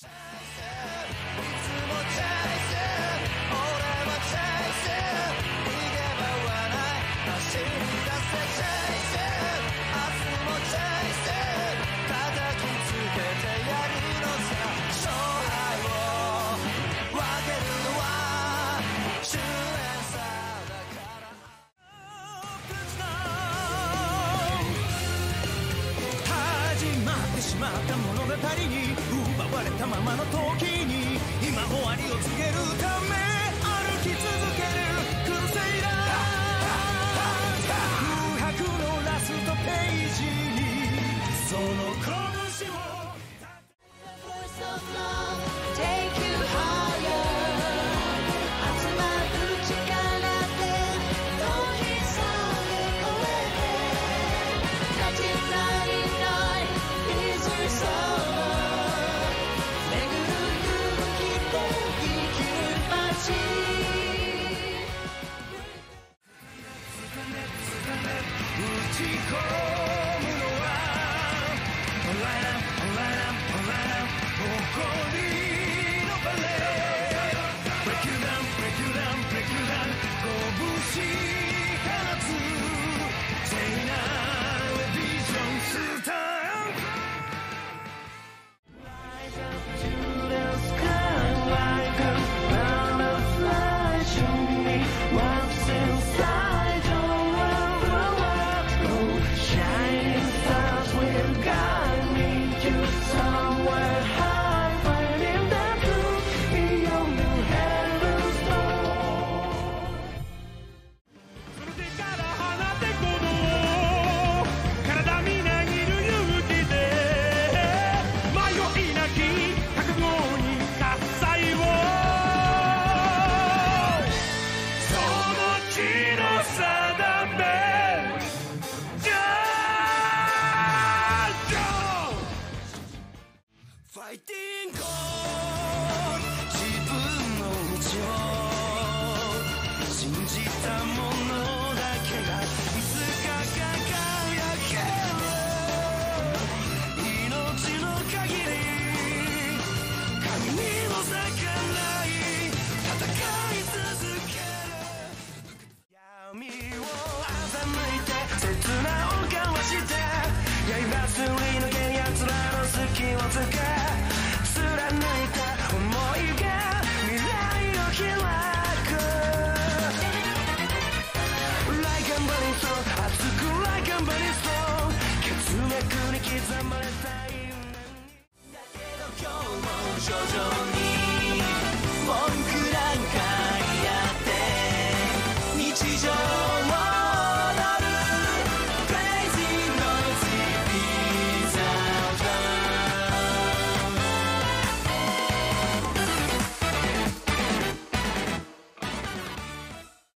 Shine. まった物語に奪われたままの時に Chico. 自分の道を信じたものだけがいつか輝ける命の限り神にも逆らい戦い続ける闇を欺いて刹那を交わして刃すり抜け奴らの隙をつけ